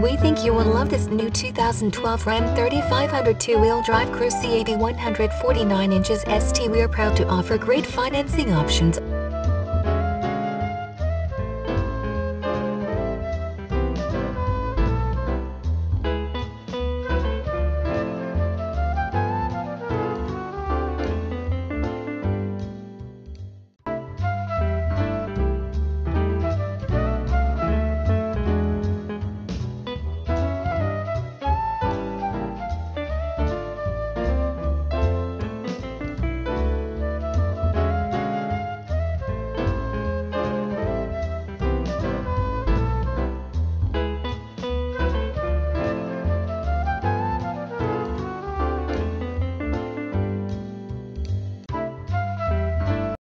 We think you will love this new 2012 Ram 3500 two-wheel drive Crew CAB 149 inches ST. We are proud to offer great financing options